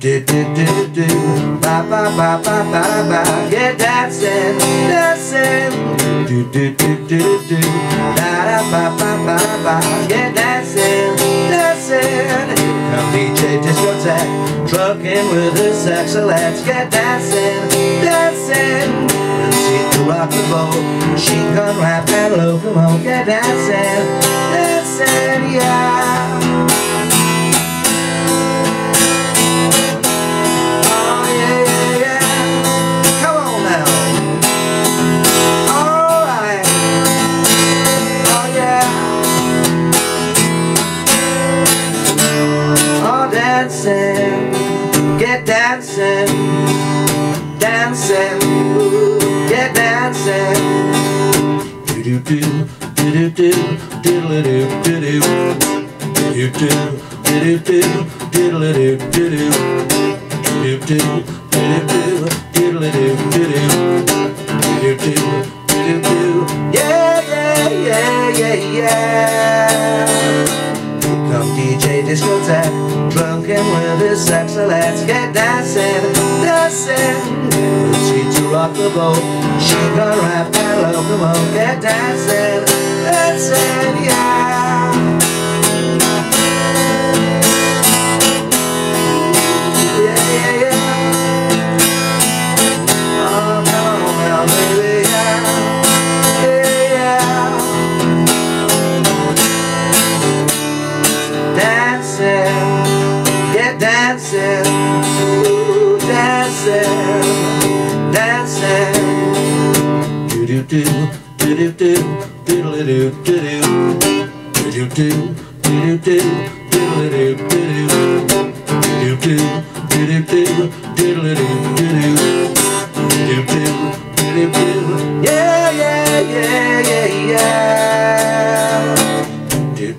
do do do do ba ba ba ba ba ba yeah dancing dancing do do do do do da da ba ba ba ba yeah dancing dancing come DJ discotheque trucking with the Sex-O-Lettes get dancing dancing and see the rock the boat she can rap and locomotive get dancing dancing yeah Dancing, yeah, dancing. Do do do, do do do, do do do do, do do do, do do do do do do, do do do, do do do do, do do do, yeah, yeah, yeah, yeah, yeah. DJ discotheque, drunken with his Sex-O-Lettes get dancing, dancing. She to rock the boat, she gonna rap and locomotive, get dancing, dancing. Yeah, dancing, dancing, dancing. Do do do, do do do, diddle do do do, do do do, do do do, diddle do do do, do do do, do do do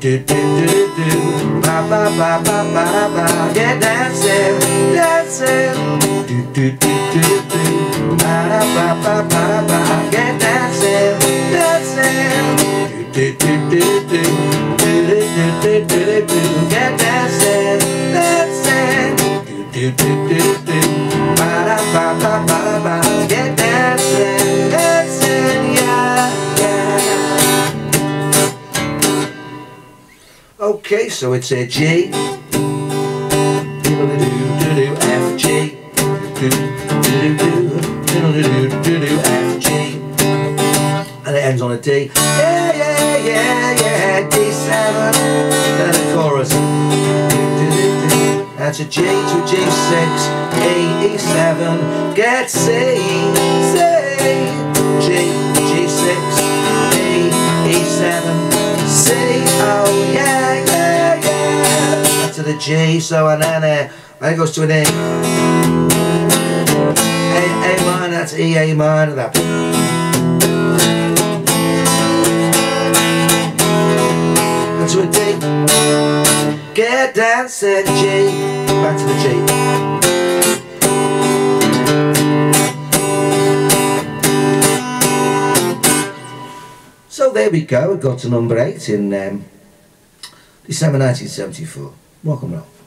Do do do do do, ba ba ba ba ba ba, get dancing, dancing. Do do do do do, ba da ba ba ba ba, get dancing, dancing. Do do do do, do do do do do do, Okay, so it's a G. F G. F G. And it ends on a D. Yeah, yeah, yeah, yeah, D7. Then the chorus. That's a G to G6, E, E7. Get C, C, G, G6, E, E7. The G, so an uh, then it goes to an A. A, A minor, that's E, A minor, that. And to a D. Get dancing, G. Back to the G. So there we go, it got to number 8 in um, December 1974. Welcome, Al.